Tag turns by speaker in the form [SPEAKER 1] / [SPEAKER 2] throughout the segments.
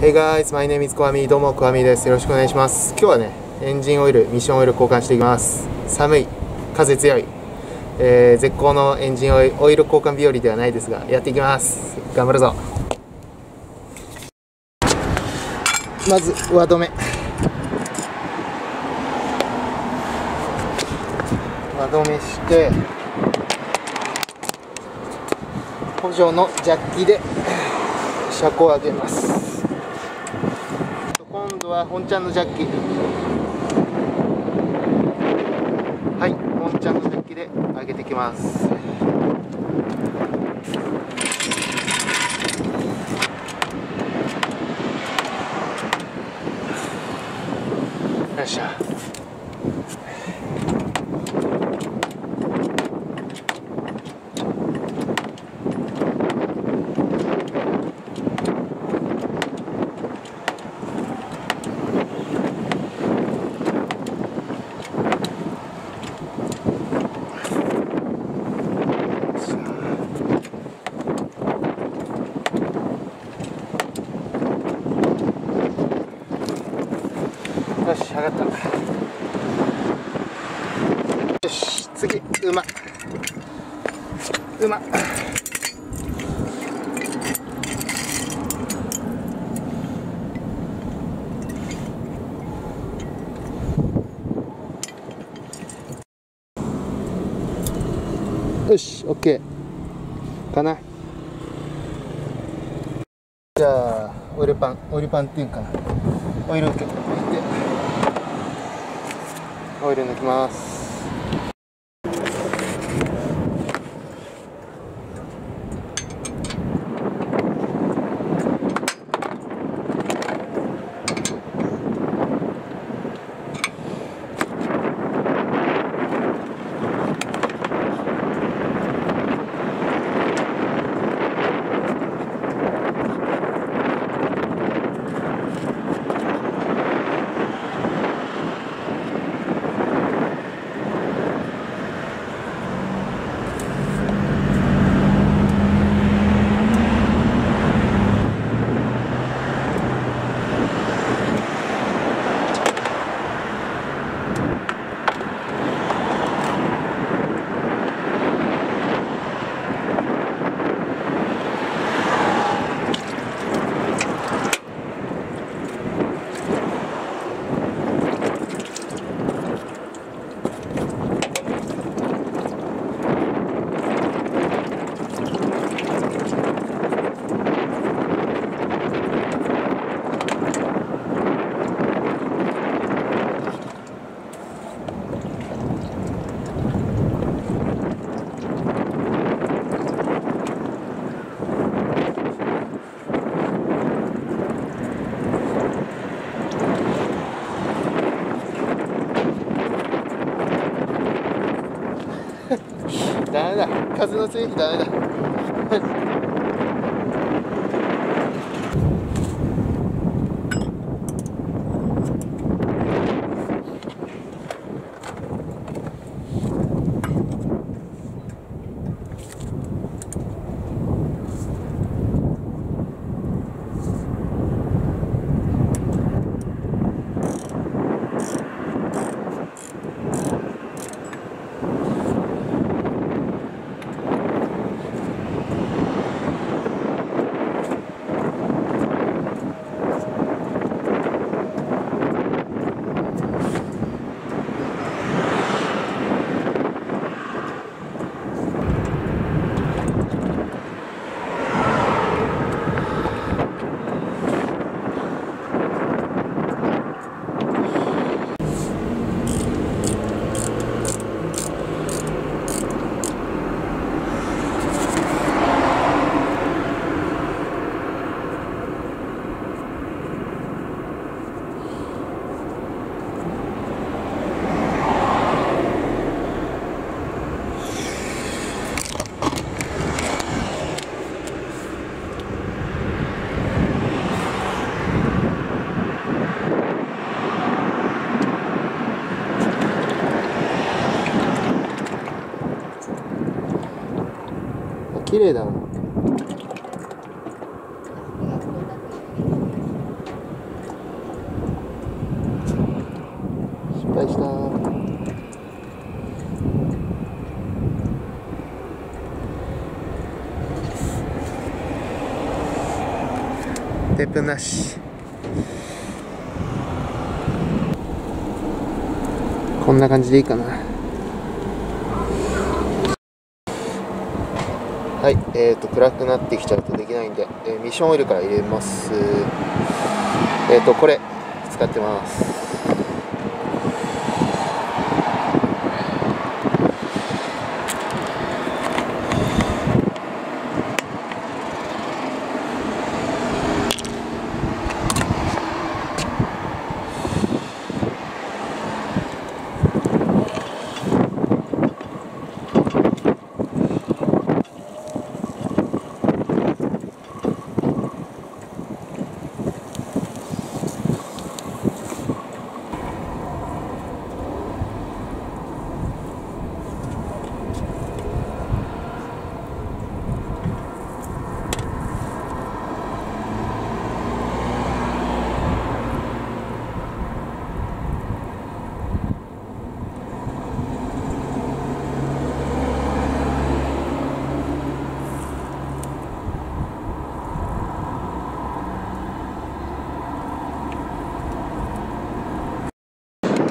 [SPEAKER 1] Hey guys, my name is 小網どうも小網です。よろしくお願いします。今日はねエンジンオイルミッションオイル交換していきます。寒い。風強い、えー、絶好のエンジンオイオイル交換日和ではないですがやっていきます。頑張るぞ。まず輪止め輪止めして補助のジャッキで車高を上げます。度は本ちゃんのジャッキ。はい本ちゃんのジャッキで上げていきます。よっしゃよし上がったよし次馬。馬。よし OK かな。じゃあオイルパンオイルパンっていうかな。オイル受けオイル抜きます。風のせいにダメだ。麗だな失敗した。テープなし。こんな感じでいいかな。はいえーと暗くなってきちゃうとできないんで、えー、ミッションオイルから入れます。えっ、ー、とこれ使ってます。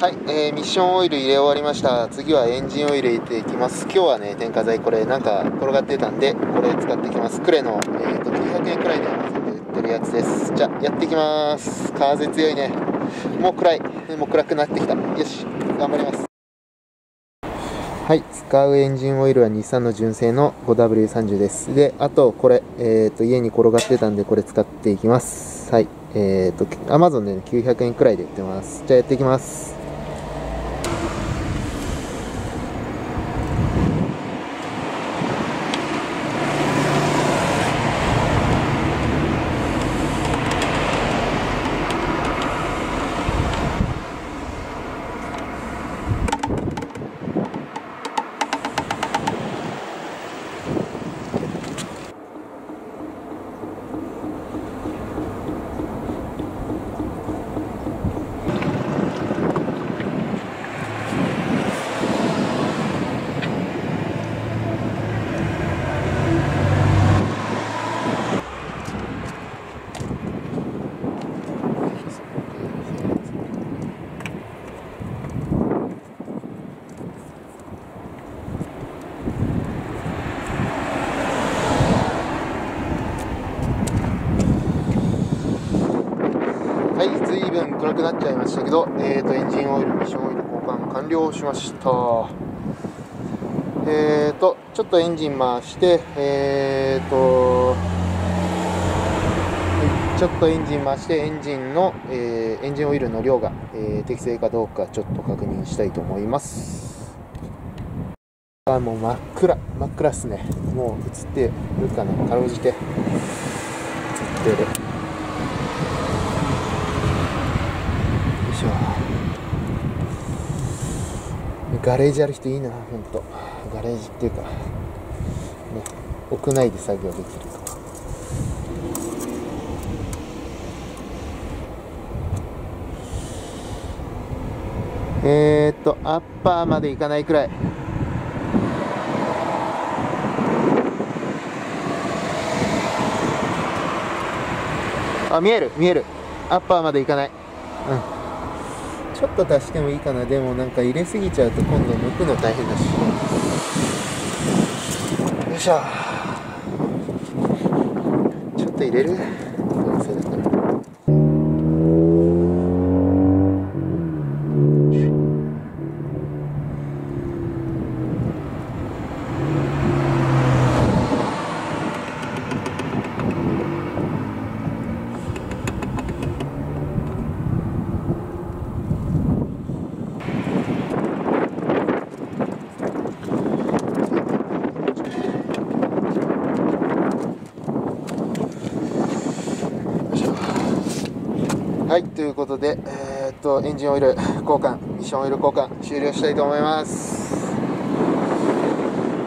[SPEAKER 1] はい、えー、ミッションオイル入れ終わりました。次はエンジンオイル入れていきます。今日はね添加剤これなんか転がってたんでこれ使っていきます。クレの、えーと、900円くらいで売ってるやつです。じゃあやっていきます。風強いね。もう暗い。もう暗くなってきた。よし頑張ります。はい使うエンジンオイルは日産の純正の 5W30 です。であとこれ、えーと、家に転がってたんでこれ使っていきます。はいえーと、と Amazon で、ね、900円くらいで売ってます。じゃあやっていきますはい随分暗くなっちゃいましたけど、えーと、エンジンオイルミッションオイル交換完了しました。えーとちょっとエンジン回してえーとちょっとエンジン回してエンジンの、えー、エンジンオイルの量が、えー、適正かどうかちょっと確認したいと思います。あもう真っ暗真っ暗っすね。もう映ってるかな。かろうじて映ってるしょガレージある人いいなほんと。ガレージっていうかね屋内で作業できるとか。えー、っとアッパーまで行かないくらい。あ見える見える。アッパーまで行かない。うん。ちょっと足してもいいかな。でもなんか入れすぎちゃうと今度抜くの大変だし。よいしょ。ちょっと入れる？はいということで、えー、っとエンジンオイル交換ミッションオイル交換終了したいと思います。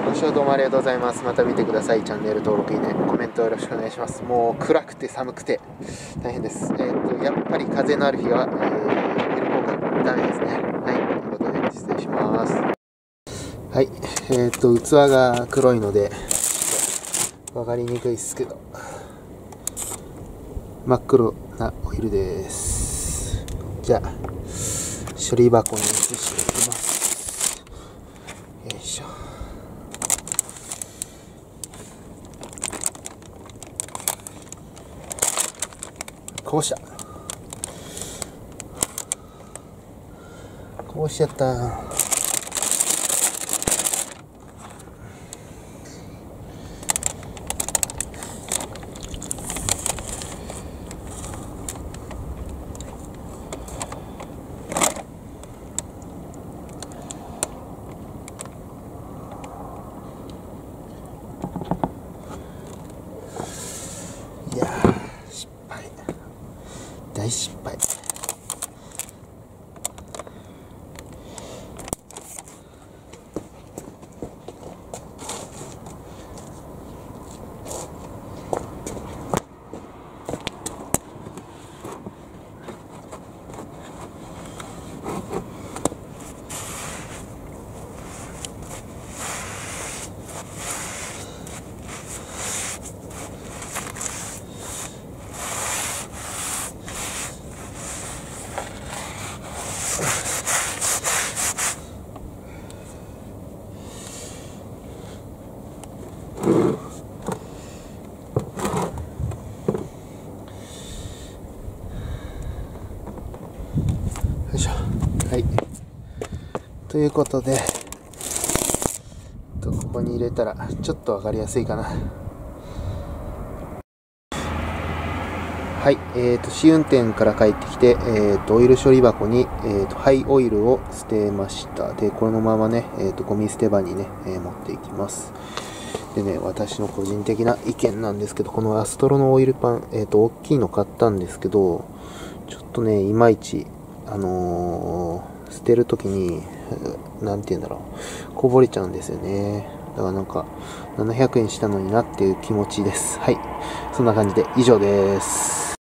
[SPEAKER 1] ご視聴どうもありがとうございます。また見てください。チャンネル登録いいねコメントよろしくお願いします。もう暗くて寒くて大変です。えー、っとやっぱり風のある日は、えー、オイル交換ダメですね。はいということで失礼します。はいえっ、と器が黒いので分かりにくいですけど。真っ黒なオイルです。じゃあ処理箱に移していきます。よいしょ。こうした。こうしちゃったいや失敗大失敗よいしょはいということでとここに入れたらちょっと分かりやすいかな。はい、えーと、試運転から帰ってきて、えーと、オイル処理箱に、えーと、ハイオイルを捨てました。でこのままね、えー、とゴミ捨て場にね、えー、持っていきます。でね私の個人的な意見なんですけどこのアストロのオイルパン、えー、と大きいの買ったんですけどちょっとねいまいちあのー、捨てるときに、なんて言うんだろう、こぼれちゃうんですよね。だからなんか、700円したのになっていう気持ちです。はい。そんな感じで以上です。